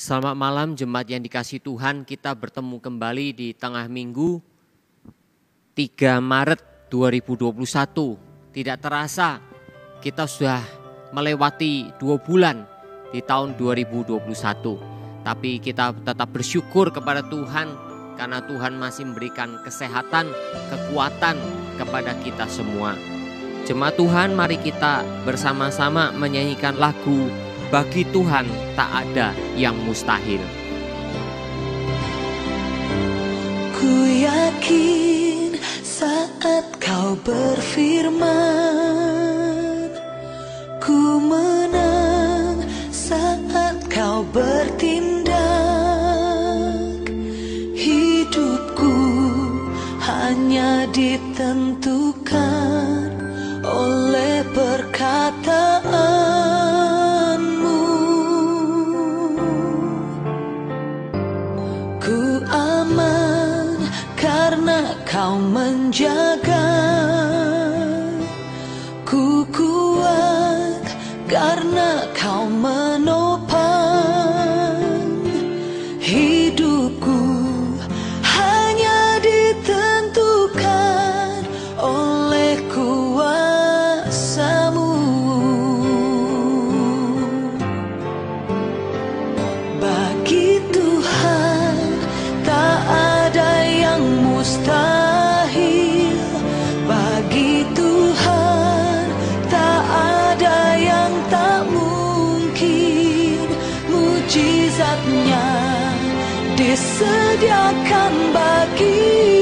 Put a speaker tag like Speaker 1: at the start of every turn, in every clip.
Speaker 1: Selamat malam jemaat yang dikasih Tuhan, kita bertemu kembali di tengah minggu 3 Maret 2021. Tidak terasa kita sudah melewati dua bulan di tahun 2021. Tapi kita tetap bersyukur kepada Tuhan karena Tuhan masih memberikan kesehatan, kekuatan kepada kita semua. Jemaat Tuhan, mari kita bersama-sama menyanyikan lagu bagi Tuhan tak ada yang mustahil.
Speaker 2: Ku yakin saat kau berfirman Ku menang saat kau bertindak Hidupku hanya ditentukan oleh perkataanmu menjaga Ku Disediakan bagiku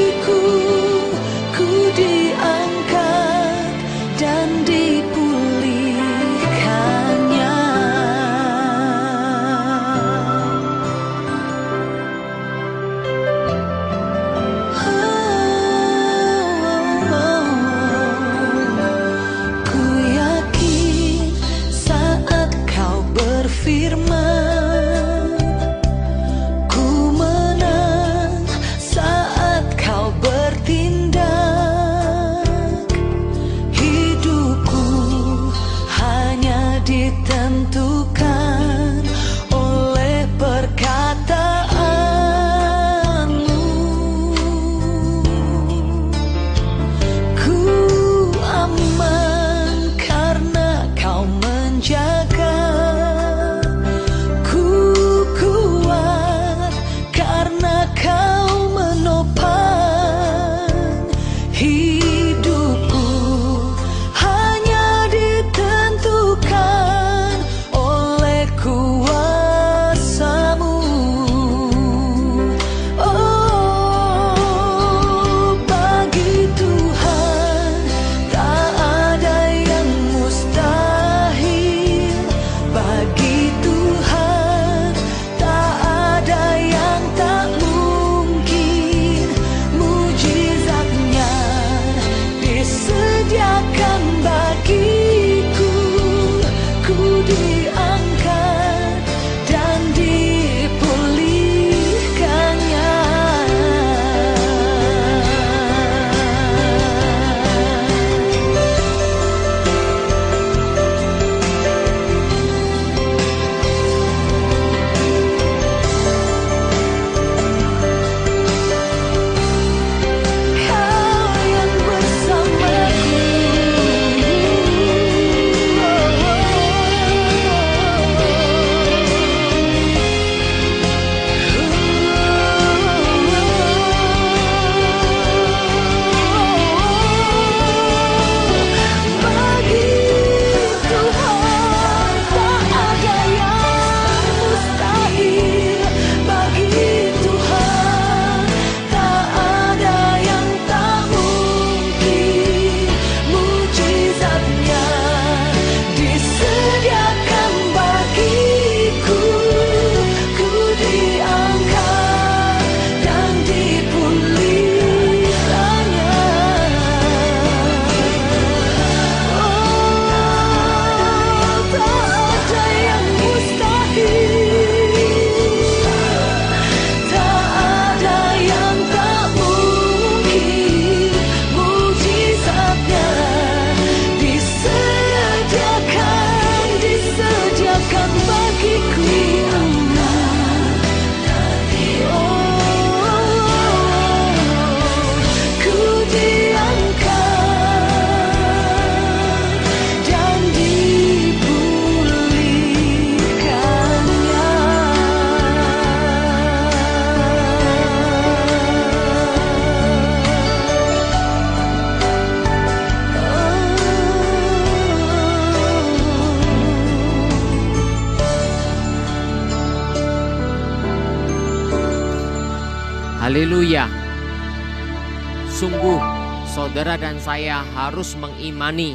Speaker 1: saudara dan saya harus mengimani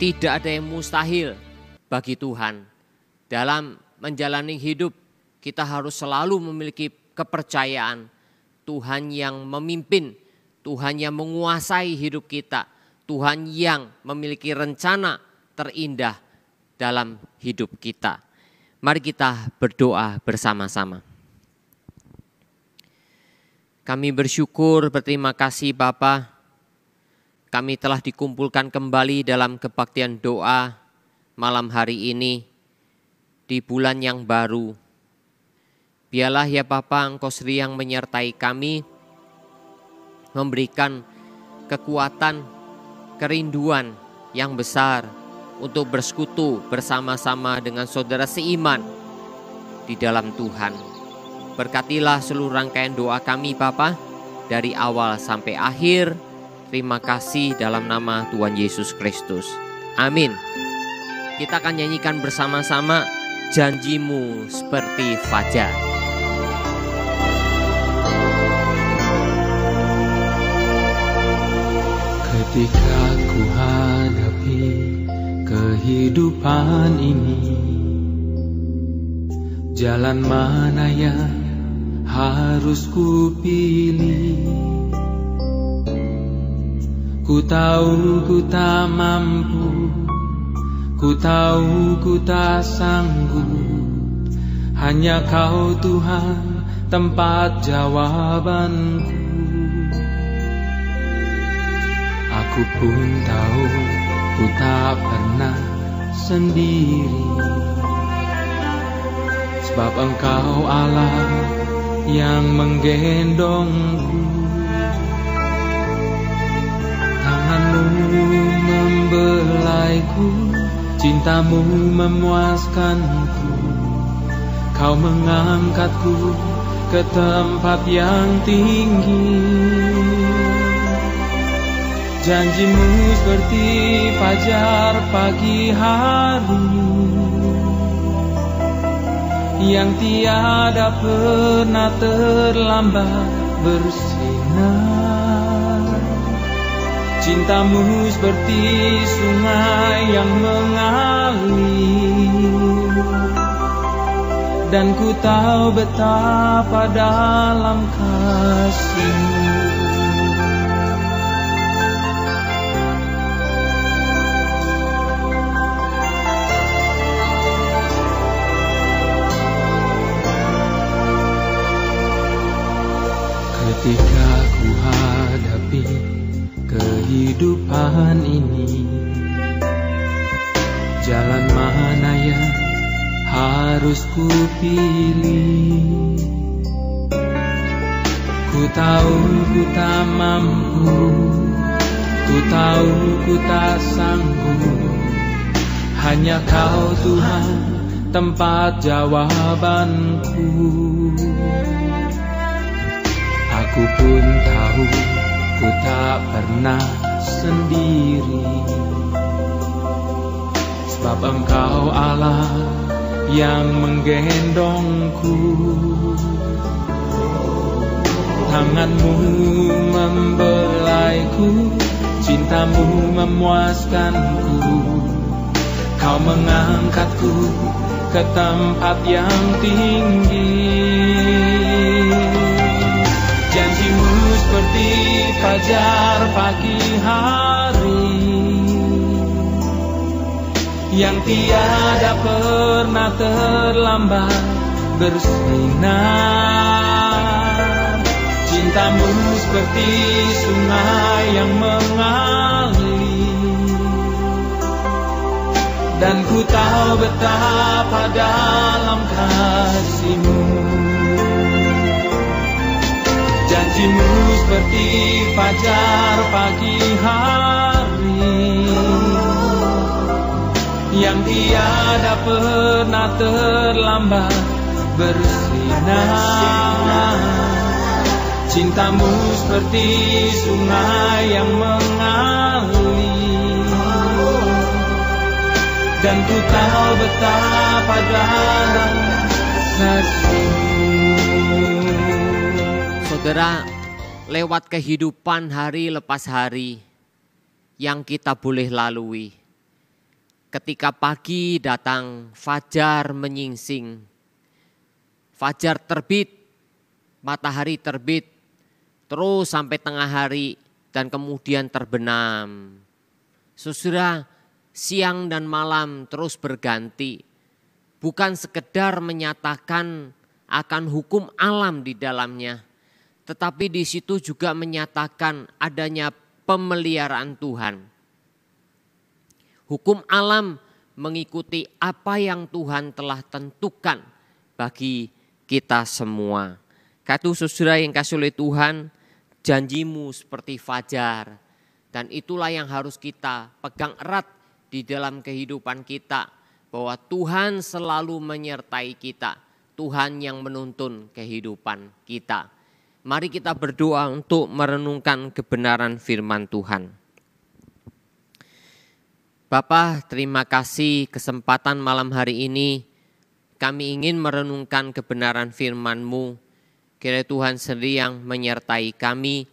Speaker 1: tidak ada yang mustahil bagi Tuhan. Dalam menjalani hidup kita harus selalu memiliki kepercayaan Tuhan yang memimpin, Tuhan yang menguasai hidup kita, Tuhan yang memiliki rencana terindah dalam hidup kita. Mari kita berdoa bersama-sama. Kami bersyukur berterima kasih Bapa. Kami telah dikumpulkan kembali dalam kebaktian doa malam hari ini di bulan yang baru. Biarlah ya Bapa Engkau seri yang menyertai kami, memberikan kekuatan, kerinduan yang besar untuk bersekutu bersama-sama dengan saudara seiman di dalam Tuhan. Berkatilah seluruh rangkaian doa kami Bapa dari awal sampai akhir. Terima kasih dalam nama Tuhan Yesus Kristus. Amin. Kita akan nyanyikan bersama-sama janjimu seperti fajar.
Speaker 3: Ketika ku hadapi kehidupan ini Jalan mana yang harus ku pilih Ku tahu ku tak mampu. Ku tahu ku tak sanggup. Hanya kau Tuhan tempat jawabanku. Aku pun tahu ku tak pernah sendiri. Sebab engkau Allah yang menggendongku Tanganmu membelaiku Cintamu memuaskanku. Kau mengangkatku ke tempat yang tinggi. Janjimu seperti fajar pagi hari. Yang tiada pernah terlambat bersinar Cintamu seperti sungai yang mengalir. Dan ku tahu betapa dalam kasihmu. Ketika ku hadapi kehidupan ini. Jalan mana yang harus ku pilih Ku tahu ku tak mampu Ku tahu ku tak sanggup. Hanya kau Tuhan tempat jawabanku. Aku pun tahu ku tak pernah sendiri. Sebab engkau Allah yang menggendongku. Tanganmu membelaiku Cintamu memuaskanku. Kau mengangkatku ke tempat yang tinggi seperti fajar pagi hari Yang tiada pernah terlambat bersinar. Cintamu seperti sungai yang mengalir. Dan ku tahu betapa dalam kasihmu Janjimu seperti fajar pagi hari. Yang tiada pernah terlambat bersinar. Cintamu seperti sungai yang mengalir. Dan ku tahu betapa dalam kasihmu
Speaker 1: Saudara, lewat kehidupan hari lepas hari yang kita boleh lalui. Ketika pagi datang, fajar menyingsing, fajar terbit, matahari terbit, terus sampai tengah hari dan kemudian terbenam. Saudara, siang dan malam terus berganti. Bukan sekedar menyatakan akan hukum alam di dalamnya, tetapi di situ juga menyatakan adanya pemeliharaan Tuhan. Hukum alam mengikuti apa yang Tuhan telah tentukan bagi kita semua. Kata saudara yang kasih oleh Tuhan, janjimu seperti fajar. Dan itulah yang harus kita pegang erat di dalam kehidupan kita. Bahwa Tuhan selalu menyertai kita. Tuhan yang menuntun kehidupan kita. Mari kita berdoa untuk merenungkan kebenaran firman Tuhan. Bapak, terima kasih kesempatan malam hari ini. Kami ingin merenungkan kebenaran firman-Mu. Kira Tuhan sendiri yang menyertai kami,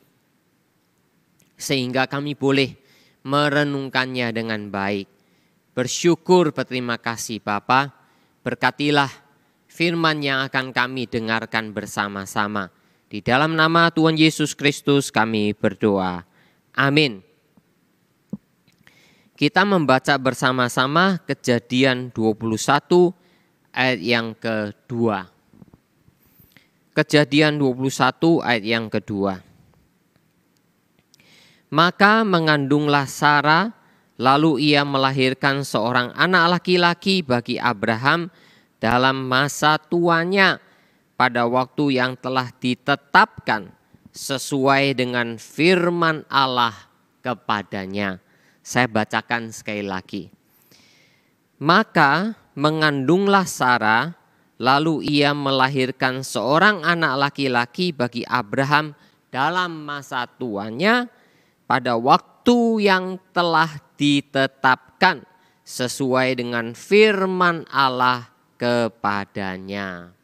Speaker 1: sehingga kami boleh merenungkannya dengan baik. Bersyukur berterima kasih Bapak, berkatilah firman yang akan kami dengarkan bersama-sama di dalam nama Tuhan Yesus Kristus kami berdoa. Amin. Kita membaca bersama-sama kejadian 21 ayat yang kedua. Kejadian 21 ayat yang kedua. Maka mengandunglah Sarah, lalu ia melahirkan seorang anak laki-laki bagi Abraham dalam masa tuanya pada waktu yang telah ditetapkan sesuai dengan firman Allah kepadanya. Saya bacakan sekali lagi. Maka mengandunglah Sarah, lalu ia melahirkan seorang anak laki-laki bagi Abraham dalam masa tuanya pada waktu yang telah ditetapkan sesuai dengan firman Allah kepadanya.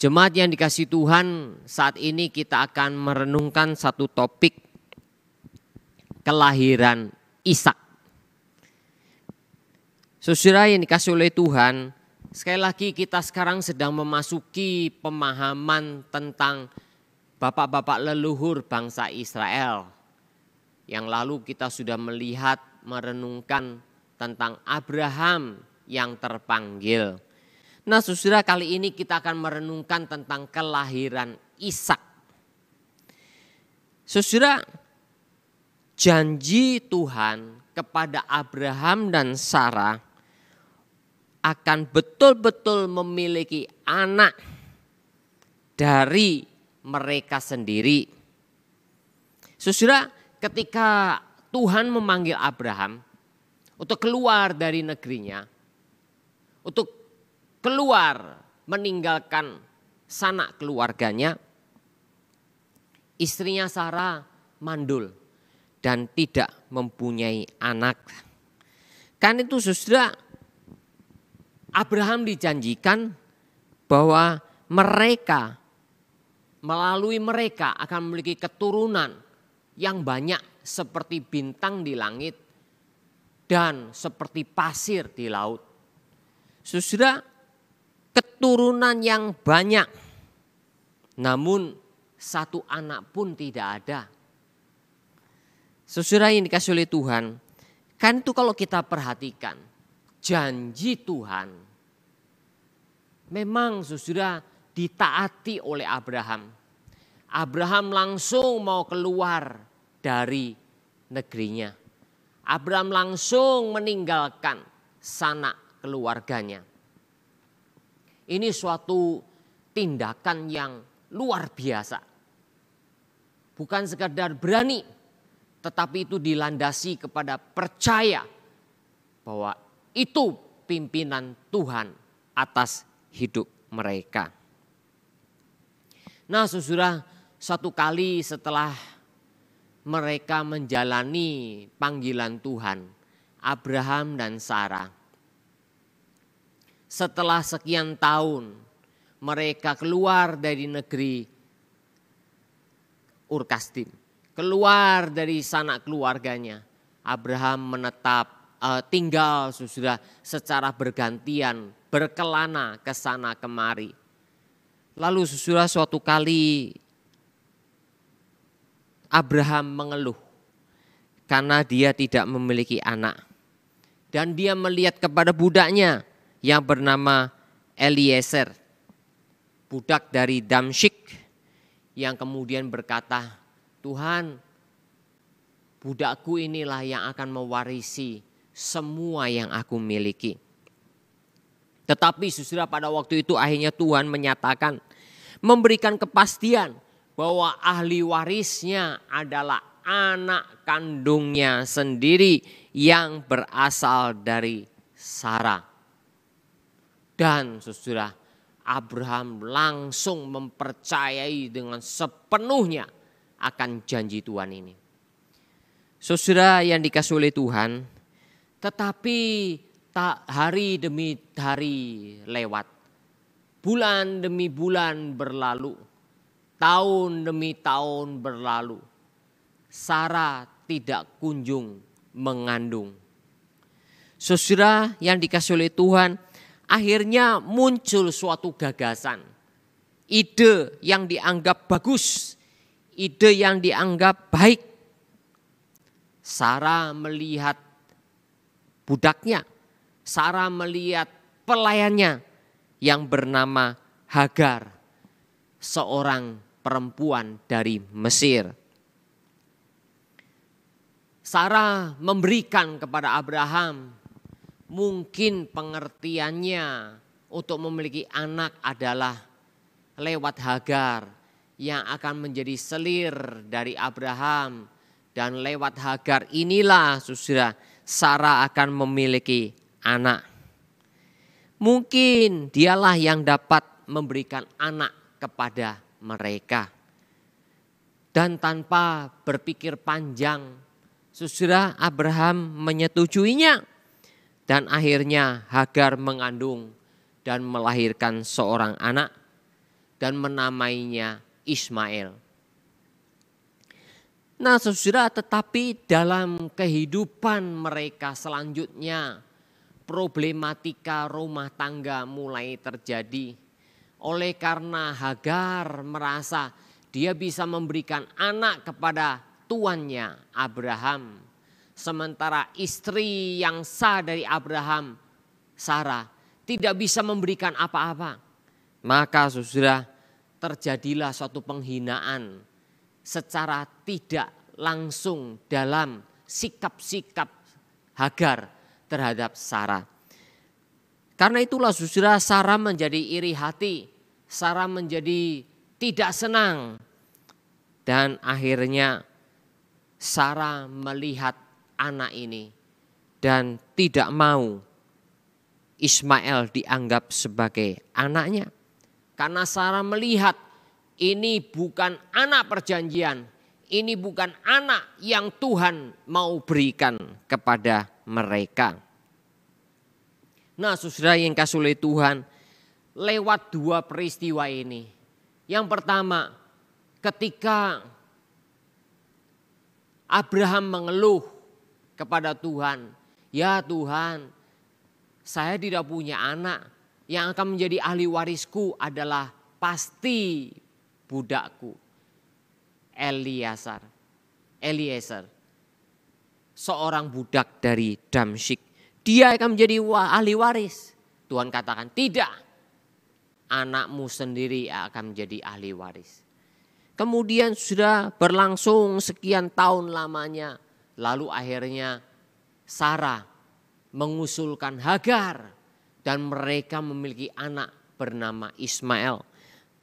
Speaker 1: Jemaat yang dikasih Tuhan, saat ini kita akan merenungkan satu topik kelahiran Ishak. Saudara yang dikasih oleh Tuhan, sekali lagi kita sekarang sedang memasuki pemahaman tentang bapak-bapak leluhur bangsa Israel. Yang lalu kita sudah melihat merenungkan tentang Abraham yang terpanggil Nah saudara kali ini kita akan merenungkan tentang kelahiran Ishak. Saudara, janji Tuhan kepada Abraham dan Sarah akan betul-betul memiliki anak dari mereka sendiri. Saudara, ketika Tuhan memanggil Abraham untuk keluar dari negerinya, untuk keluar meninggalkan sanak keluarganya, istrinya Sarah mandul dan tidak mempunyai anak. Kan itu sudah Abraham dijanjikan bahwa mereka melalui mereka akan memiliki keturunan yang banyak seperti bintang di langit dan seperti pasir di laut. Sudah keturunan yang banyak. Namun satu anak pun tidak ada. Sesudah yang dikasih oleh Tuhan, kan itu kalau kita perhatikan, janji Tuhan memang sesudah ditaati oleh Abraham. Abraham langsung mau keluar dari negerinya. Abraham langsung meninggalkan sanak keluarganya. Ini suatu tindakan yang luar biasa. Bukan sekadar berani, tetapi itu dilandasi kepada percaya bahwa itu pimpinan Tuhan atas hidup mereka. Nah, saudara, satu kali setelah mereka menjalani panggilan Tuhan, Abraham dan Sarah setelah sekian tahun mereka keluar dari negeri Urkastim. Keluar dari sanak keluarganya. Abraham menetap uh, tinggal sudah secara bergantian, berkelana ke sana kemari. Lalu sudah suatu kali Abraham mengeluh karena dia tidak memiliki anak. Dan dia melihat kepada budaknya yang bernama Eliezer, budak dari Damsyik yang kemudian berkata, Tuhan budakku inilah yang akan mewarisi semua yang aku miliki. Tetapi sesudah pada waktu itu akhirnya Tuhan menyatakan, memberikan kepastian bahwa ahli warisnya adalah anak kandungnya sendiri yang berasal dari Sarah. Dan saudara Abraham langsung mempercayai dengan sepenuhnya akan janji Tuhan ini. Saudara yang dikasih oleh Tuhan, tetapi tak hari demi hari lewat. Bulan demi bulan berlalu. Tahun demi tahun berlalu. Sarah tidak kunjung mengandung. Saudara yang dikasih oleh Tuhan, akhirnya muncul suatu gagasan. Ide yang dianggap bagus, ide yang dianggap baik Sarah melihat budaknya, Sarah melihat pelayannya yang bernama Hagar, seorang perempuan dari Mesir. Sarah memberikan kepada Abraham, mungkin pengertiannya untuk memiliki anak adalah lewat Hagar yang akan menjadi selir dari Abraham dan lewat Hagar inilah saudara Sarah akan memiliki anak. Mungkin dialah yang dapat memberikan anak kepada mereka. Dan tanpa berpikir panjang, saudara Abraham menyetujuinya. Dan akhirnya Hagar mengandung dan melahirkan seorang anak dan menamainya Ismail. Nah saudara tetapi dalam kehidupan mereka selanjutnya problematika rumah tangga mulai terjadi. Oleh karena Hagar merasa dia bisa memberikan anak kepada tuannya Abraham. Sementara istri yang sah dari Abraham, Sarah, tidak bisa memberikan apa-apa. Maka saudara terjadilah suatu penghinaan secara tidak langsung dalam sikap-sikap Hagar terhadap Sarah. Karena itulah saudara Sarah menjadi iri hati, Sarah menjadi tidak senang. Dan akhirnya Sarah melihat anak ini dan tidak mau Ismail dianggap sebagai anaknya. Karena Sarah melihat ini bukan anak perjanjian, ini bukan anak yang Tuhan mau berikan kepada mereka. Nah, saudara yang kasih oleh Tuhan, lewat dua peristiwa ini. Yang pertama, ketika Abraham mengeluh kepada Tuhan, "Ya Tuhan, saya tidak punya anak. Yang akan menjadi ahli warisku adalah pasti budakku Eliasar. Eliezer. Seorang budak dari Damsyik. Dia akan menjadi ahli waris. Tuhan katakan tidak. Anakmu sendiri akan menjadi ahli waris. Kemudian sudah berlangsung sekian tahun lamanya. Lalu akhirnya Sarah mengusulkan Hagar. Dan mereka memiliki anak bernama Ismail.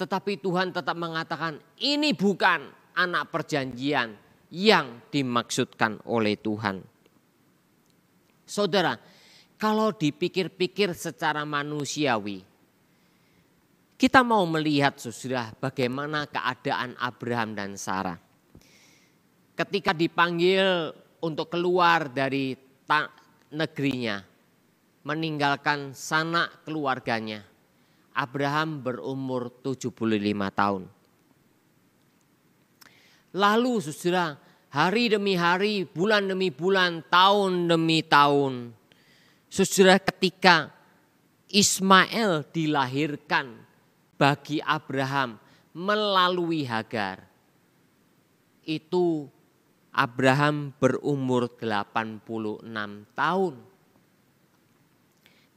Speaker 1: Tetapi Tuhan tetap mengatakan ini bukan anak perjanjian yang dimaksudkan oleh Tuhan. Saudara, kalau dipikir-pikir secara manusiawi, kita mau melihat sudah bagaimana keadaan Abraham dan Sarah. Ketika dipanggil untuk keluar dari negerinya, meninggalkan sanak keluarganya, Abraham berumur 75 tahun. Lalu saudara, hari demi hari, bulan demi bulan, tahun demi tahun. Saudara ketika Ismail dilahirkan bagi Abraham melalui Hagar. Itu Abraham berumur 86 tahun.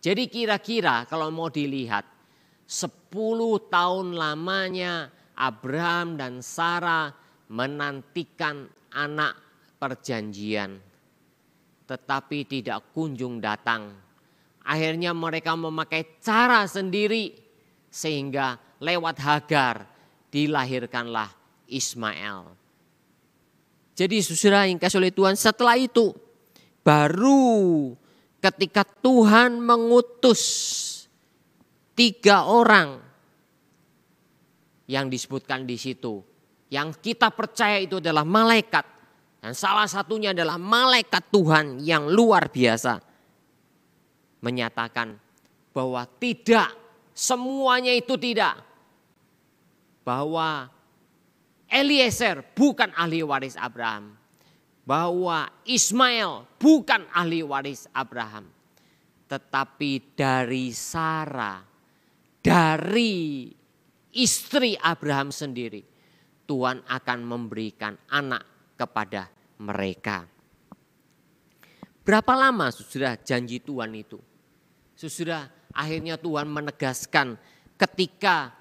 Speaker 1: Jadi kira-kira kalau mau dilihat 10 tahun lamanya Abraham dan Sarah menantikan anak perjanjian, tetapi tidak kunjung datang. Akhirnya mereka memakai cara sendiri, sehingga lewat Hagar dilahirkanlah Ismail. Jadi saudara yang kasih oleh Tuhan setelah itu baru ketika Tuhan mengutus tiga orang yang disebutkan di situ yang kita percaya itu adalah malaikat. Dan salah satunya adalah malaikat Tuhan yang luar biasa. Menyatakan bahwa tidak, semuanya itu tidak. Bahwa Eliezer bukan ahli waris Abraham. Bahwa Ismail bukan ahli waris Abraham. Tetapi dari Sarah, dari istri Abraham sendiri Tuhan akan memberikan anak kepada mereka. Berapa lama sudah janji Tuhan itu? Sudah akhirnya Tuhan menegaskan ketika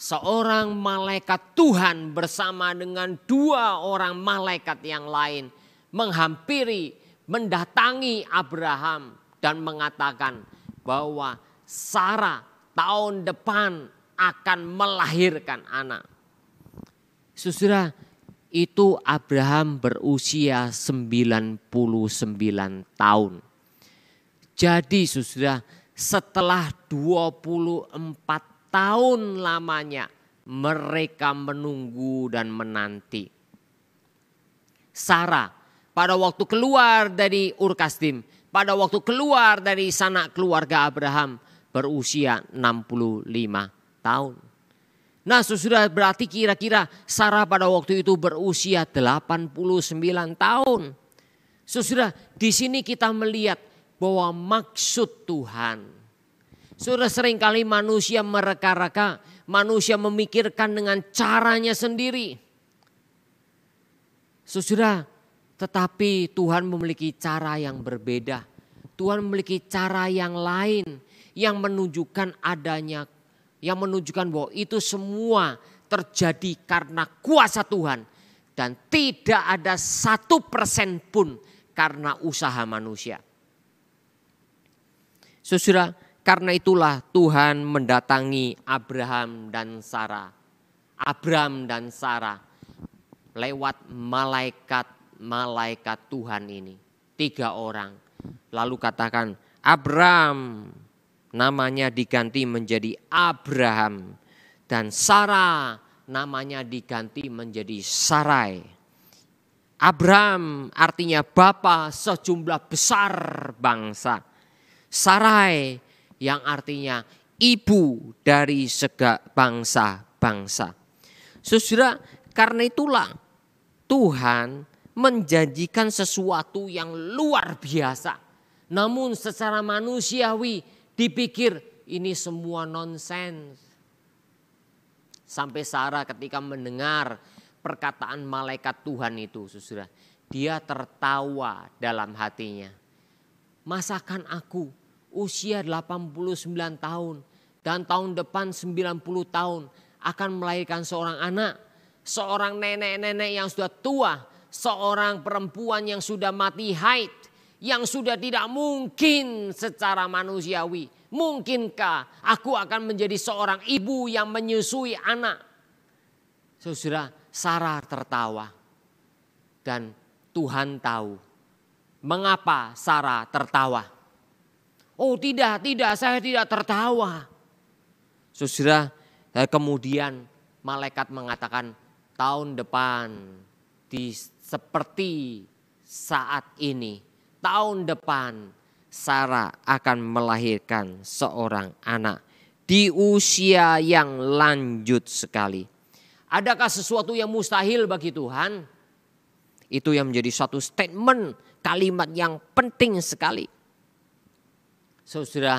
Speaker 1: seorang malaikat Tuhan bersama dengan dua orang malaikat yang lain menghampiri, mendatangi Abraham dan mengatakan bahwa Sarah tahun depan akan melahirkan anak. Saudara, itu Abraham berusia 99 tahun. Jadi saudara, setelah 24 tahun lamanya mereka menunggu dan menanti. Sarah pada waktu keluar dari Urkasdim, pada waktu keluar dari sanak keluarga Abraham berusia 65 tahun. Nah sudah berarti kira-kira Sarah pada waktu itu berusia 89 tahun. Sudah di sini kita melihat bahwa maksud Tuhan. Sudah sering kali manusia mereka-reka, manusia memikirkan dengan caranya sendiri. Sudah, tetapi Tuhan memiliki cara yang berbeda. Tuhan memiliki cara yang lain yang menunjukkan adanya yang menunjukkan bahwa itu semua terjadi karena kuasa Tuhan dan tidak ada satu persen pun karena usaha manusia. Saudara, karena itulah Tuhan mendatangi Abraham dan Sarah. Abraham dan Sarah lewat malaikat-malaikat Tuhan ini. Tiga orang. Lalu katakan, Abraham, namanya diganti menjadi Abraham dan Sarah namanya diganti menjadi Sarai. Abraham artinya bapa sejumlah besar bangsa. Sarai yang artinya ibu dari segala bangsa-bangsa. Saudara, karena itulah Tuhan menjanjikan sesuatu yang luar biasa. Namun secara manusiawi Dipikir ini semua nonsens. Sampai Sarah ketika mendengar perkataan malaikat Tuhan itu, saudara, dia tertawa dalam hatinya. Masakan aku usia 89 tahun dan tahun depan 90 tahun akan melahirkan seorang anak, seorang nenek-nenek yang sudah tua, seorang perempuan yang sudah mati haid, yang sudah tidak mungkin secara manusiawi. Mungkinkah aku akan menjadi seorang ibu yang menyusui anak? Saudara, Sarah tertawa. Dan Tuhan tahu mengapa Sarah tertawa. Oh tidak, tidak, saya tidak tertawa. Saudara, eh, kemudian malaikat mengatakan tahun depan di seperti saat ini tahun depan Sarah akan melahirkan seorang anak di usia yang lanjut sekali. Adakah sesuatu yang mustahil bagi Tuhan? Itu yang menjadi suatu statement, kalimat yang penting sekali. Saudara,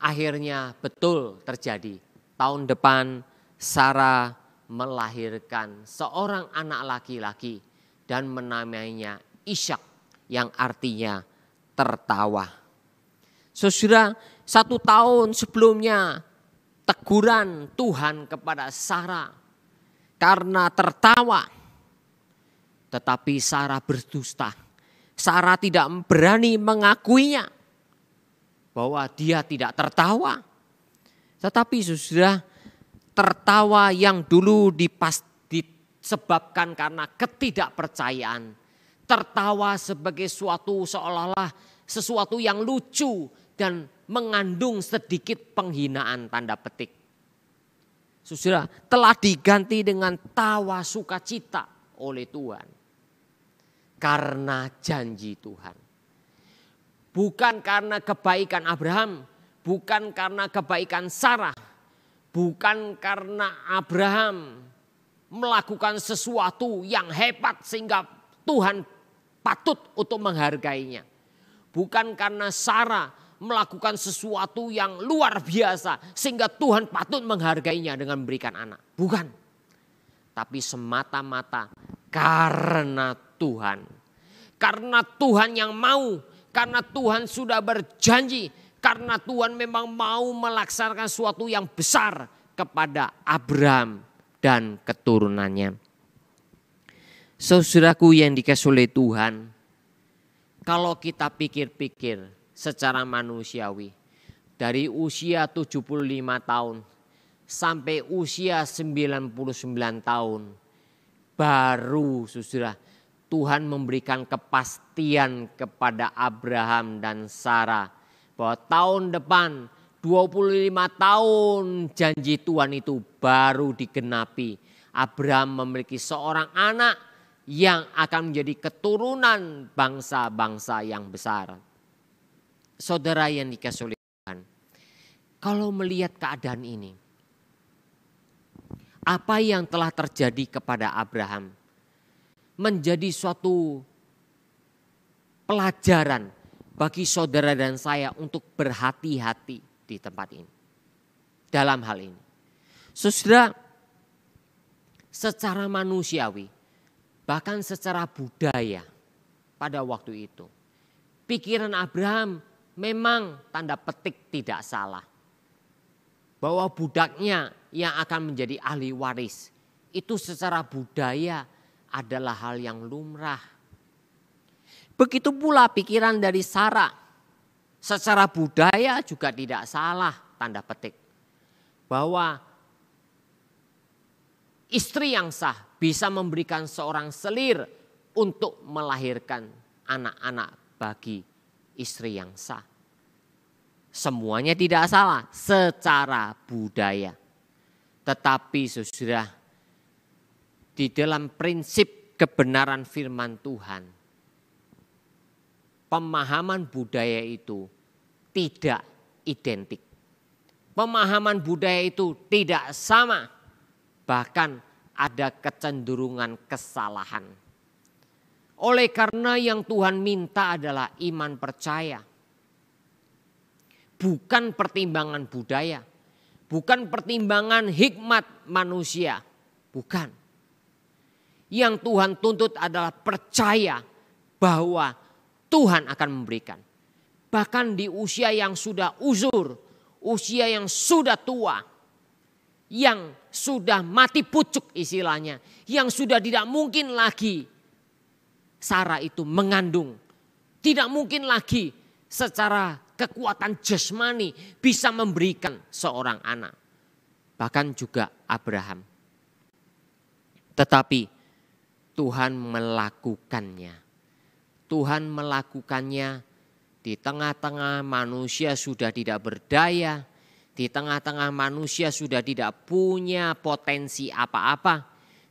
Speaker 1: akhirnya betul terjadi. Tahun depan Sarah melahirkan seorang anak laki-laki dan menamainya Ishak yang artinya tertawa. Saudara, satu tahun sebelumnya teguran Tuhan kepada Sarah karena tertawa. Tetapi Sarah berdusta. Sarah tidak berani mengakuinya bahwa dia tidak tertawa. Tetapi sudah tertawa yang dulu dipas, disebabkan karena ketidakpercayaan. Tertawa sebagai suatu seolah-olah sesuatu yang lucu dan mengandung sedikit penghinaan tanda petik. Saudara, telah diganti dengan tawa sukacita oleh Tuhan. Karena janji Tuhan. Bukan karena kebaikan Abraham, bukan karena kebaikan Sarah, bukan karena Abraham melakukan sesuatu yang hebat sehingga Tuhan patut untuk menghargainya. Bukan karena Sarah melakukan sesuatu yang luar biasa sehingga Tuhan patut menghargainya dengan memberikan anak. Bukan. Tapi semata-mata karena Tuhan. Karena Tuhan yang mau, karena Tuhan sudah berjanji, karena Tuhan memang mau melaksanakan sesuatu yang besar kepada Abraham dan keturunannya. Saudaraku yang dikasih oleh Tuhan, kalau kita pikir-pikir, secara manusiawi. Dari usia 75 tahun sampai usia 99 tahun baru saudara Tuhan memberikan kepastian kepada Abraham dan Sarah bahwa tahun depan 25 tahun janji Tuhan itu baru digenapi. Abraham memiliki seorang anak yang akan menjadi keturunan bangsa-bangsa yang besar saudara yang dikasih Tuhan. Kalau melihat keadaan ini, apa yang telah terjadi kepada Abraham menjadi suatu pelajaran bagi saudara dan saya untuk berhati-hati di tempat ini. Dalam hal ini. Saudara, secara manusiawi, bahkan secara budaya pada waktu itu. Pikiran Abraham memang tanda petik tidak salah. Bahwa budaknya yang akan menjadi ahli waris itu secara budaya adalah hal yang lumrah. Begitu pula pikiran dari Sarah. Secara budaya juga tidak salah tanda petik. Bahwa istri yang sah bisa memberikan seorang selir untuk melahirkan anak-anak bagi istri yang sah. Semuanya tidak salah secara budaya. Tetapi sudah di dalam prinsip kebenaran firman Tuhan, pemahaman budaya itu tidak identik. Pemahaman budaya itu tidak sama, bahkan ada kecenderungan kesalahan oleh karena yang Tuhan minta adalah iman percaya. Bukan pertimbangan budaya. Bukan pertimbangan hikmat manusia. Bukan. Yang Tuhan tuntut adalah percaya bahwa Tuhan akan memberikan. Bahkan di usia yang sudah uzur, usia yang sudah tua, yang sudah mati pucuk istilahnya, yang sudah tidak mungkin lagi Sarah itu mengandung. Tidak mungkin lagi secara kekuatan jasmani bisa memberikan seorang anak. Bahkan juga Abraham. Tetapi Tuhan melakukannya. Tuhan melakukannya di tengah-tengah manusia sudah tidak berdaya, di tengah-tengah manusia sudah tidak punya potensi apa-apa,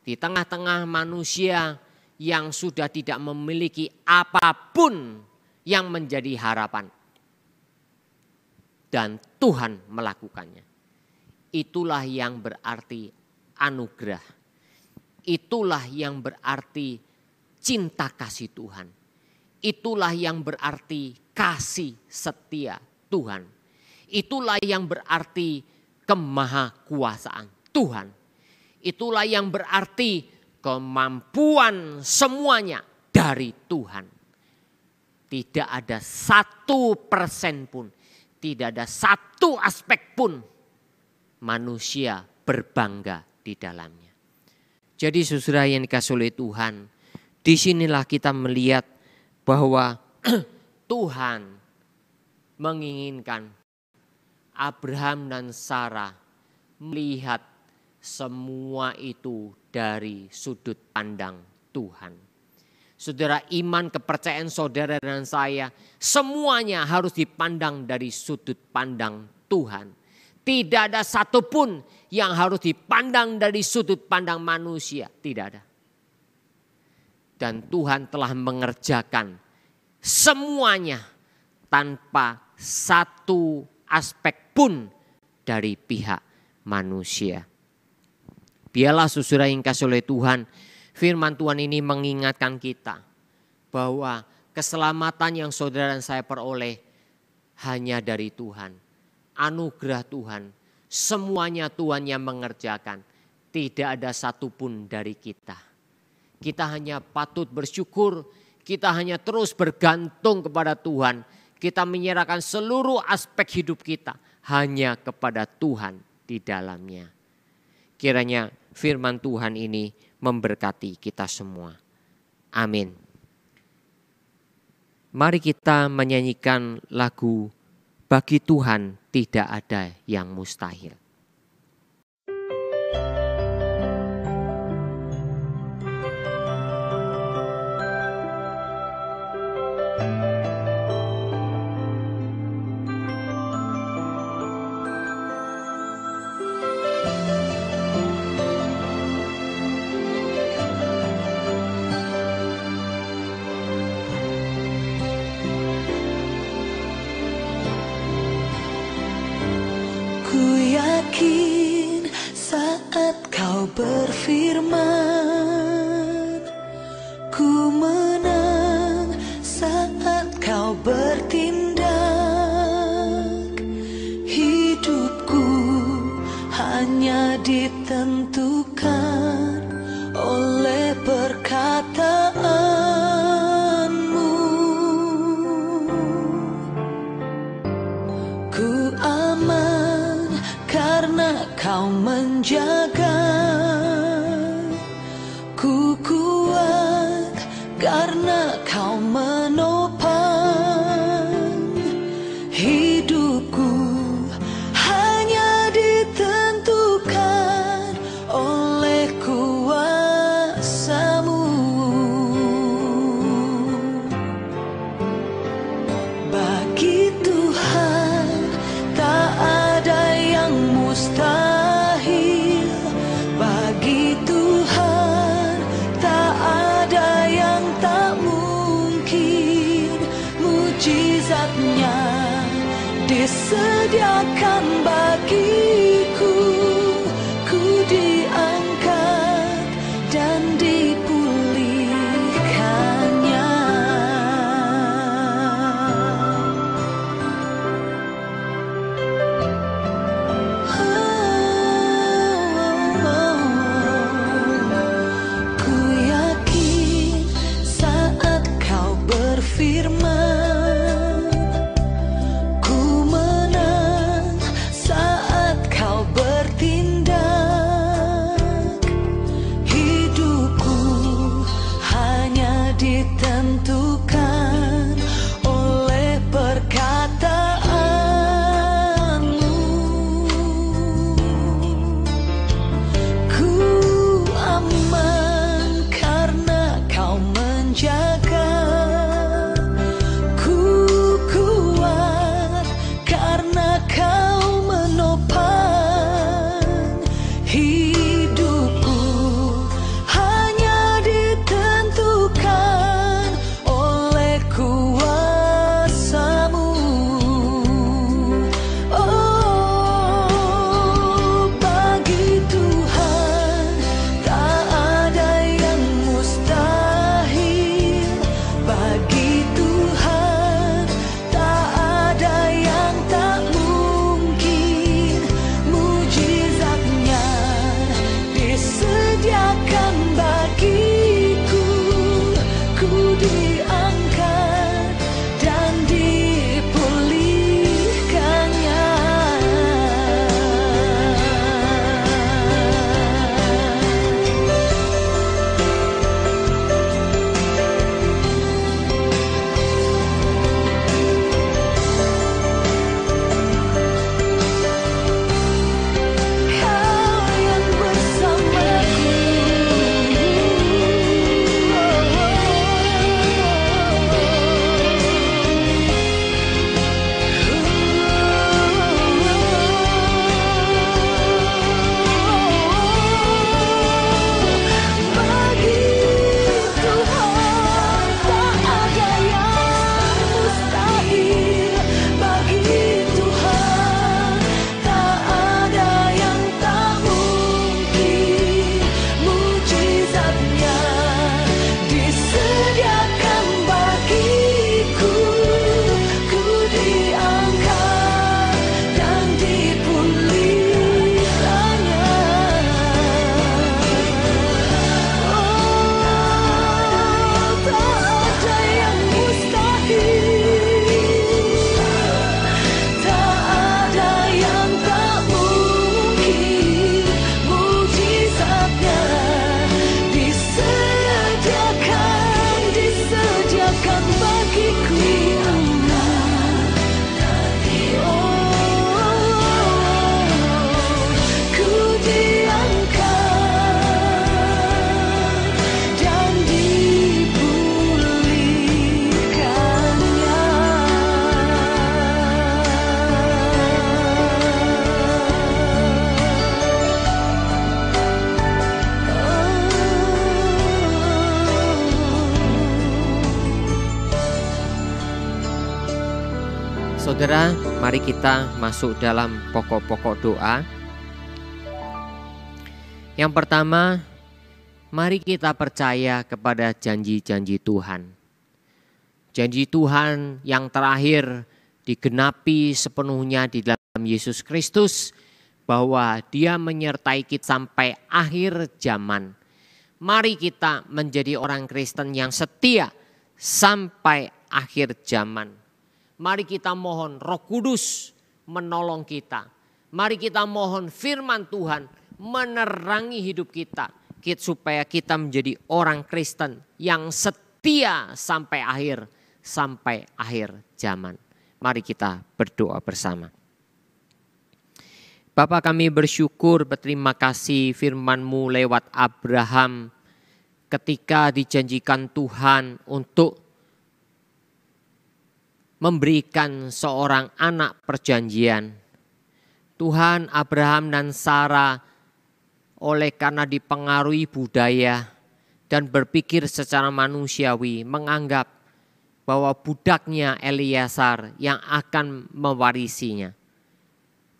Speaker 1: di tengah-tengah manusia yang sudah tidak memiliki apa pun yang menjadi harapan. Dan Tuhan melakukannya. Itulah yang berarti anugerah. Itulah yang berarti cinta kasih Tuhan. Itulah yang berarti kasih setia Tuhan. Itulah yang berarti kemahakuasaan Tuhan. Itulah yang berarti kemampuan semuanya dari Tuhan. Tidak ada satu persen pun, tidak ada satu aspek pun manusia berbangga di dalamnya. Jadi saudara yang dikasih oleh Tuhan, di sinilah kita melihat bahwa Tuhan menginginkan Abraham dan Sarah melihat semua itu dari sudut pandang Tuhan. Saudara iman kepercayaan saudara dan saya semuanya harus dipandang dari sudut pandang Tuhan. Tidak ada satupun yang harus dipandang dari sudut pandang manusia. Tidak ada. Dan Tuhan telah mengerjakan semuanya tanpa satu aspek pun dari pihak manusia. Biarlah susura yang kasih oleh Tuhan, firman Tuhan ini mengingatkan kita bahwa keselamatan yang saudara dan saya peroleh hanya dari Tuhan. Anugerah Tuhan, semuanya Tuhan yang mengerjakan. Tidak ada satupun dari kita kita hanya patut bersyukur, kita hanya terus bergantung kepada Tuhan. Kita menyerahkan seluruh aspek hidup kita hanya kepada Tuhan di dalamnya. Kiranya firman Tuhan ini memberkati kita semua. Amin. Mari kita menyanyikan lagu Bagi Tuhan tidak ada yang mustahil. Mari kita masuk dalam pokok-pokok doa. Yang pertama, mari kita percaya kepada janji-janji Tuhan. Janji Tuhan yang terakhir digenapi sepenuhnya di dalam Yesus Kristus bahwa Dia menyertai kita sampai akhir zaman. Mari kita menjadi orang Kristen yang setia sampai akhir zaman. Mari kita mohon Roh Kudus menolong kita. Mari kita mohon firman Tuhan menerangi hidup kita supaya kita menjadi orang Kristen yang setia sampai akhir sampai akhir zaman. Mari kita berdoa bersama. Bapak kami bersyukur berterima kasih firman-Mu lewat Abraham ketika dijanjikan Tuhan untuk memberikan seorang anak perjanjian. Tuhan Abraham dan Sarah oleh karena dipengaruhi budaya dan berpikir secara manusiawi menganggap bahwa budaknya Eliasar yang akan mewarisinya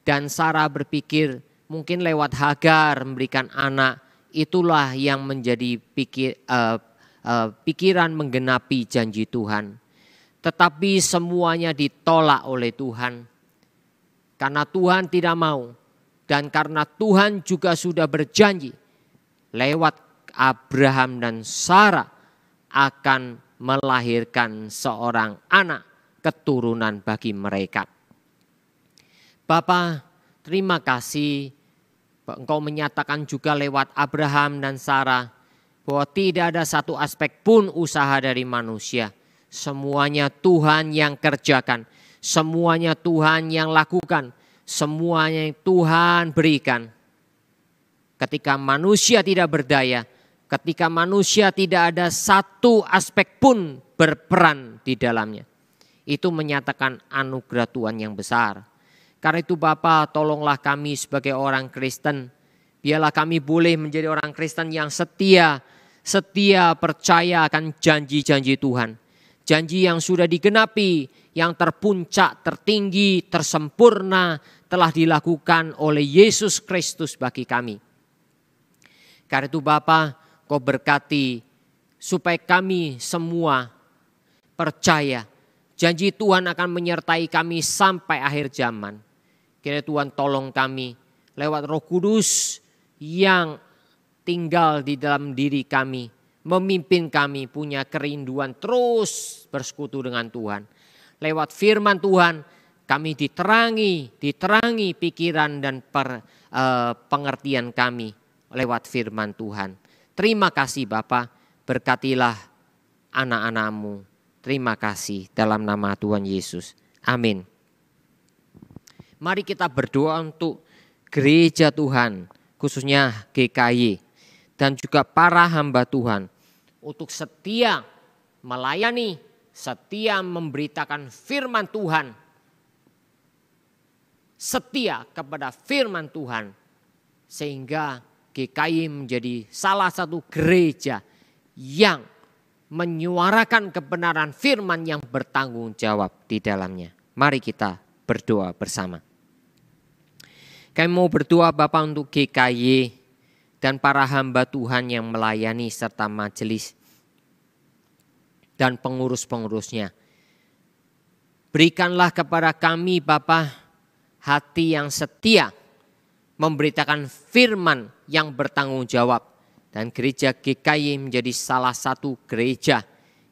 Speaker 1: dan Sarah berpikir mungkin lewat Hagar memberikan anak itulah yang menjadi pikir, uh, uh, pikiran menggenapi janji Tuhan. Tetapi semuanya ditolak oleh Tuhan. Karena Tuhan tidak mau dan karena Tuhan juga sudah berjanji lewat Abraham dan Sarah akan melahirkan seorang anak keturunan bagi mereka. Bapa, terima kasih Engkau menyatakan juga lewat Abraham dan Sarah bahwa tidak ada satu aspek pun usaha dari manusia. Semuanya Tuhan yang kerjakan, semuanya Tuhan yang lakukan, semuanya Tuhan berikan. Ketika manusia tidak berdaya, ketika manusia tidak ada satu aspek pun berperan di dalamnya. Itu menyatakan anugerah Tuhan yang besar. Karena itu Bapa tolonglah kami sebagai orang Kristen. Biarlah kami boleh menjadi orang Kristen yang setia, setia percaya akan janji-janji Tuhan. Janji yang sudah digenapi, yang terpuncak, tertinggi, tersempurna, telah dilakukan oleh Yesus Kristus bagi kami. Karena itu Bapa, kau berkati supaya kami semua percaya janji Tuhan akan menyertai kami sampai akhir zaman Kiranya Tuhan tolong kami lewat roh kudus yang tinggal di dalam diri kami. Memimpin kami punya kerinduan terus bersekutu dengan Tuhan. Lewat firman Tuhan kami diterangi, diterangi pikiran dan per, uh, pengertian kami lewat firman Tuhan. Terima kasih Bapak, berkatilah anak-anakmu. Terima kasih dalam nama Tuhan Yesus. Amin. Mari kita berdoa untuk gereja Tuhan, khususnya GKY dan juga para hamba Tuhan untuk setia melayani, setia memberitakan firman Tuhan, setia kepada firman Tuhan sehingga GKI menjadi salah satu gereja yang menyuarakan kebenaran firman yang bertanggung jawab di dalamnya. Mari kita berdoa bersama. Kami mau berdoa Bapak untuk GKY dan para hamba Tuhan yang melayani serta majelis dan pengurus-pengurusnya. Berikanlah kepada kami Bapak hati yang setia memberitakan firman yang bertanggung jawab dan gereja GKY menjadi salah satu gereja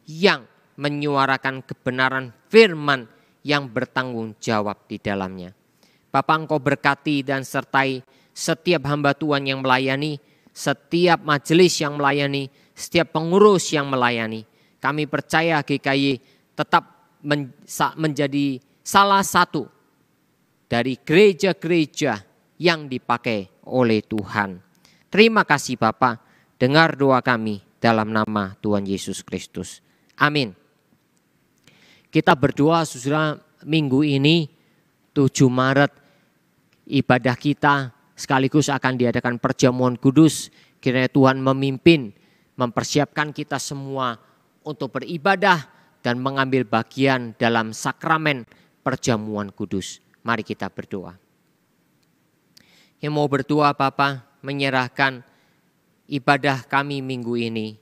Speaker 1: yang menyuarakan kebenaran firman yang bertanggung jawab di dalamnya. Bapak engkau berkati dan sertai setiap hamba Tuhan yang melayani, setiap majelis yang melayani, setiap pengurus yang melayani. Kami percaya GKY tetap menjadi salah satu dari gereja-gereja yang dipakai oleh Tuhan. Terima kasih Bapak, dengar doa kami dalam nama Tuhan Yesus Kristus. Amin. Kita berdoa saudara minggu ini 7 Maret ibadah kita sekaligus akan diadakan perjamuan kudus. Kiranya Tuhan memimpin, mempersiapkan kita semua untuk beribadah dan mengambil bagian dalam sakramen perjamuan kudus. Mari kita berdoa. Yang mau berdoa Bapak menyerahkan ibadah kami minggu ini.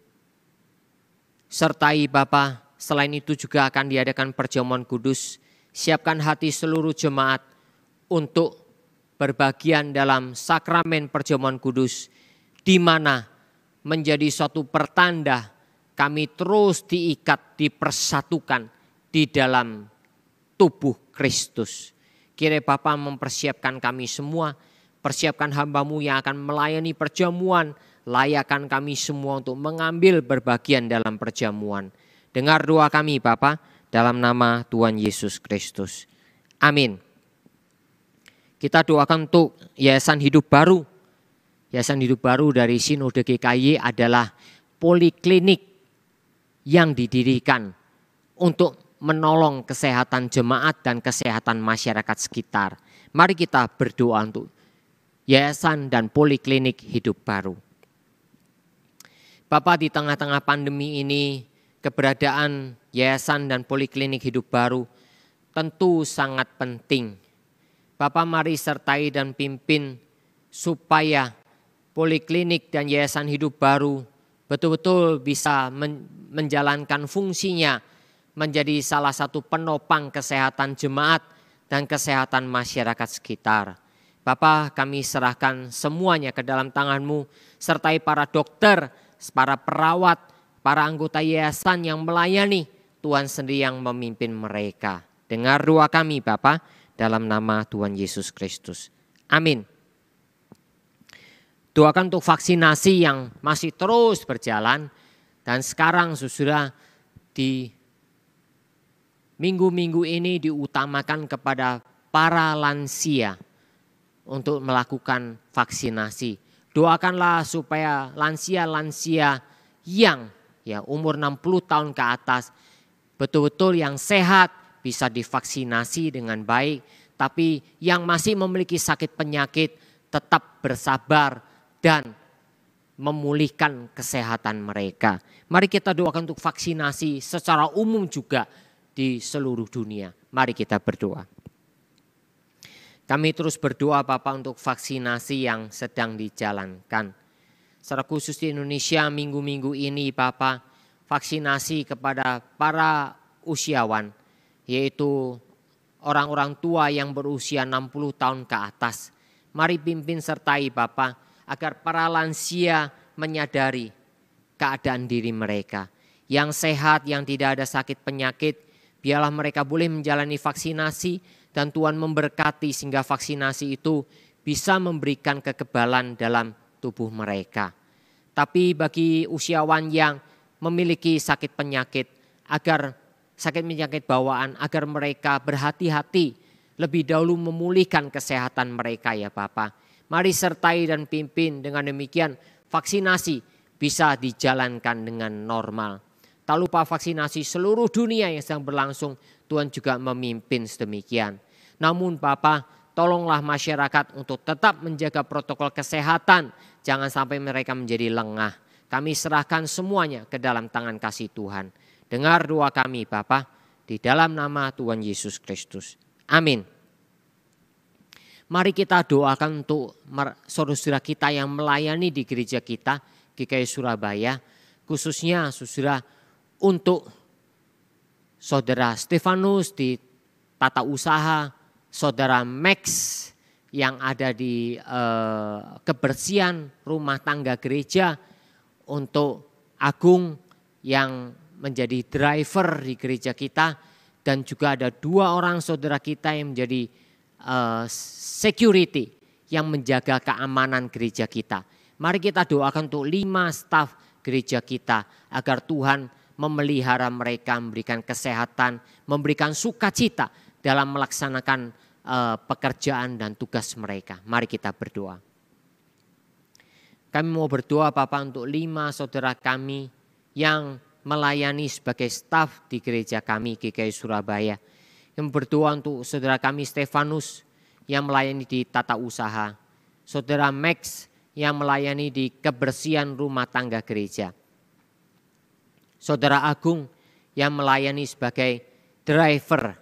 Speaker 1: Sertai Bapak, selain itu juga akan diadakan perjamuan kudus. Siapkan hati seluruh jemaat untuk berbagian dalam sakramen perjamuan kudus di mana menjadi suatu pertanda kami terus diikat, dipersatukan di dalam tubuh Kristus. Kira Bapa mempersiapkan kami semua, persiapkan hambamu yang akan melayani perjamuan, layakkan kami semua untuk mengambil berbagian dalam perjamuan. Dengar doa kami Bapa dalam nama Tuhan Yesus Kristus. Amin. Kita doakan untuk Yayasan Hidup Baru. Yayasan Hidup Baru dari Sinode GKY adalah poliklinik yang didirikan untuk menolong kesehatan jemaat dan kesehatan masyarakat sekitar. Mari kita berdoa untuk yayasan dan poliklinik hidup baru. Bapak di tengah-tengah pandemi ini keberadaan yayasan dan poliklinik hidup baru tentu sangat penting Bapak mari sertai dan pimpin supaya poliklinik dan yayasan hidup baru betul-betul bisa menjalankan fungsinya menjadi salah satu penopang kesehatan jemaat dan kesehatan masyarakat sekitar. Bapak kami serahkan semuanya ke dalam tanganmu sertai para dokter, para perawat, para anggota yayasan yang melayani Tuhan sendiri yang memimpin mereka. Dengar doa kami Bapak dalam nama Tuhan Yesus Kristus. Amin. Doakan untuk vaksinasi yang masih terus berjalan dan sekarang sudah di minggu-minggu ini diutamakan kepada para lansia untuk melakukan vaksinasi. Doakanlah supaya lansia-lansia yang ya umur 60 tahun ke atas betul-betul yang sehat bisa divaksinasi dengan baik, tapi yang masih memiliki sakit penyakit tetap bersabar dan memulihkan kesehatan mereka. Mari kita doakan untuk vaksinasi secara umum juga di seluruh dunia. Mari kita berdoa. Kami terus berdoa Bapak untuk vaksinasi yang sedang dijalankan. Secara khusus di Indonesia minggu-minggu ini Bapak vaksinasi kepada para usiawan yaitu orang-orang tua yang berusia 60 tahun ke atas. Mari pimpin sertai Bapak agar para lansia menyadari keadaan diri mereka. Yang sehat, yang tidak ada sakit penyakit, biarlah mereka boleh menjalani vaksinasi dan Tuhan memberkati sehingga vaksinasi itu bisa memberikan kekebalan dalam tubuh mereka. Tapi bagi usiawan yang memiliki sakit penyakit, agar sakit penyakit bawaan agar mereka berhati-hati lebih dahulu memulihkan kesehatan mereka ya Bapak. Mari sertai dan pimpin dengan demikian vaksinasi bisa dijalankan dengan normal. Tak lupa vaksinasi seluruh dunia yang sedang berlangsung Tuhan juga memimpin sedemikian. Namun Bapak tolonglah masyarakat untuk tetap menjaga protokol kesehatan. Jangan sampai mereka menjadi lengah. Kami serahkan semuanya ke dalam tangan kasih Tuhan. Dengar doa kami Bapa di dalam nama Tuhan Yesus Kristus. Amin. Mari kita doakan untuk saudara-saudara kita yang melayani di gereja kita, GKI Surabaya, khususnya saudara untuk saudara Stefanus di tata usaha, saudara Max yang ada di eh, kebersihan rumah tangga gereja, untuk Agung yang menjadi driver di gereja kita dan juga ada dua orang saudara kita yang menjadi uh, security yang menjaga keamanan gereja kita. Mari kita doakan untuk lima staf gereja kita agar Tuhan memelihara mereka, memberikan kesehatan, memberikan sukacita dalam melaksanakan uh, pekerjaan dan tugas mereka. Mari kita berdoa. Kami mau berdoa Bapak untuk lima saudara kami yang melayani sebagai staf di gereja kami GKI Surabaya. Yang berdoa untuk saudara kami Stefanus yang melayani di tata usaha. Saudara Max yang melayani di kebersihan rumah tangga gereja. Saudara Agung yang melayani sebagai driver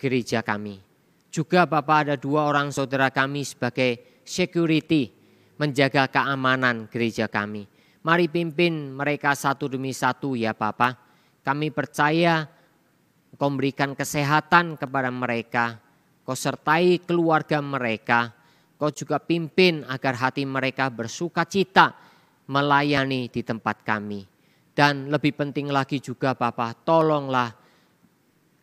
Speaker 1: gereja kami. Juga Bapak ada dua orang saudara kami sebagai security, menjaga keamanan gereja kami. Mari pimpin mereka satu demi satu ya Bapak. Kami percaya Kau memberikan kesehatan kepada mereka. Kau sertai keluarga mereka. Kau juga pimpin agar hati mereka bersuka cita melayani di tempat kami. Dan lebih penting lagi juga Bapak, tolonglah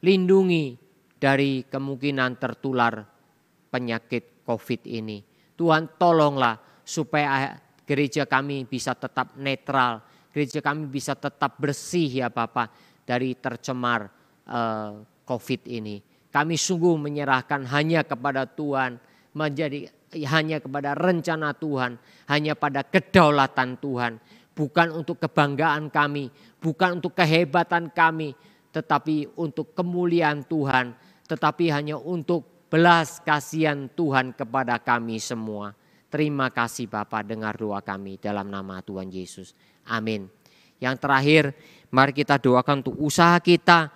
Speaker 1: lindungi dari kemungkinan tertular penyakit COVID ini. Tuhan tolonglah supaya gereja kami bisa tetap netral, gereja kami bisa tetap bersih ya Bapak dari tercemar uh, COVID ini. Kami sungguh menyerahkan hanya kepada Tuhan, menjadi hanya kepada rencana Tuhan, hanya pada kedaulatan Tuhan, bukan untuk kebanggaan kami, bukan untuk kehebatan kami, tetapi untuk kemuliaan Tuhan, tetapi hanya untuk belas kasihan Tuhan kepada kami semua. Terima kasih Bapak dengar doa kami dalam nama Tuhan Yesus. Amin. Yang terakhir, mari kita doakan untuk usaha kita,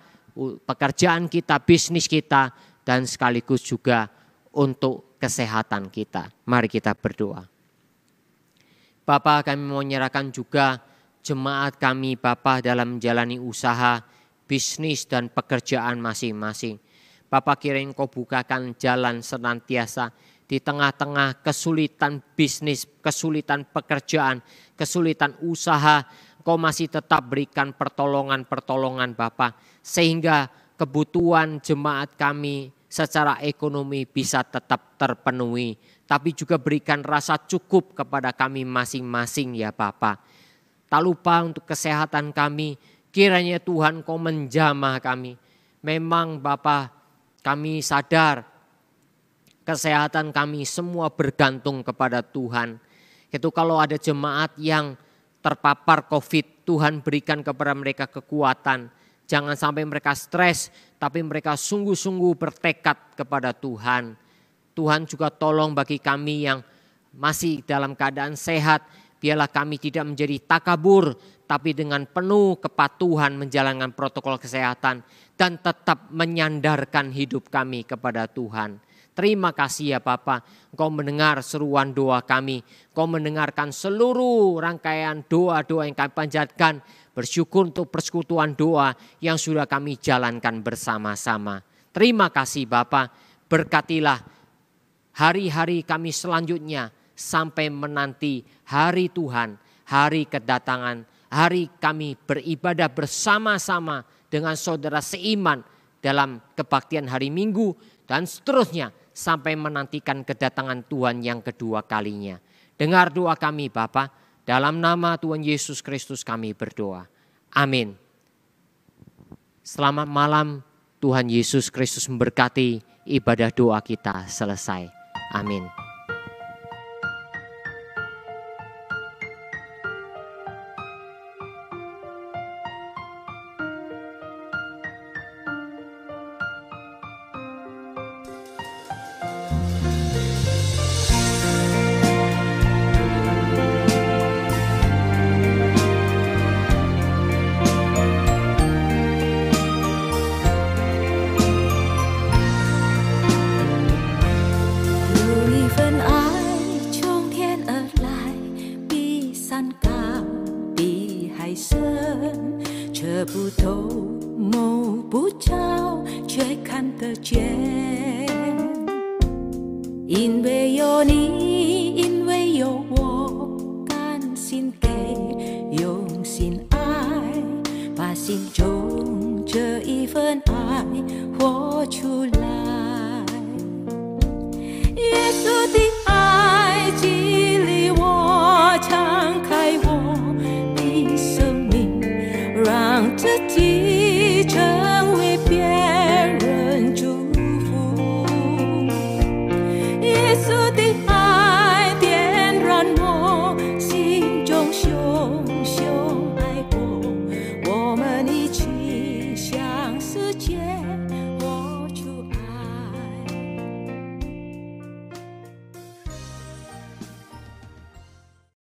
Speaker 1: pekerjaan kita, bisnis kita, dan sekaligus juga untuk kesehatan kita. Mari kita berdoa. Bapak kami mau menyerahkan juga jemaat kami Bapak dalam menjalani usaha, bisnis dan pekerjaan masing-masing. Bapak kira kau bukakan jalan senantiasa di tengah-tengah kesulitan bisnis, kesulitan pekerjaan, kesulitan usaha, Kau masih tetap berikan pertolongan-pertolongan Bapak. Sehingga kebutuhan jemaat kami secara ekonomi bisa tetap terpenuhi. Tapi juga berikan rasa cukup kepada kami masing-masing ya Bapak. Tak lupa untuk kesehatan kami, kiranya Tuhan kau menjamah kami. Memang Bapak kami sadar kesehatan kami semua bergantung kepada Tuhan. Itu kalau ada jemaat yang terpapar COVID, Tuhan berikan kepada mereka kekuatan. Jangan sampai mereka stres, tapi mereka sungguh-sungguh bertekad kepada Tuhan. Tuhan juga tolong bagi kami yang masih dalam keadaan sehat, biarlah kami tidak menjadi takabur, tapi dengan penuh kepatuhan menjalankan protokol kesehatan dan tetap menyandarkan hidup kami kepada Tuhan. Terima kasih ya Bapa, Engkau mendengar seruan doa kami. Engkau mendengarkan seluruh rangkaian doa-doa yang kami panjatkan. Bersyukur untuk persekutuan doa yang sudah kami jalankan bersama-sama. Terima kasih Bapa, berkatilah hari-hari kami selanjutnya sampai menanti hari Tuhan, hari kedatangan, hari kami beribadah bersama-sama dengan saudara seiman dalam kebaktian hari Minggu dan seterusnya sampai menantikan kedatangan Tuhan yang kedua kalinya. Dengar doa kami Bapa, dalam nama Tuhan Yesus Kristus kami berdoa. Amin. Selamat malam, Tuhan Yesus Kristus memberkati ibadah doa kita selesai. Amin.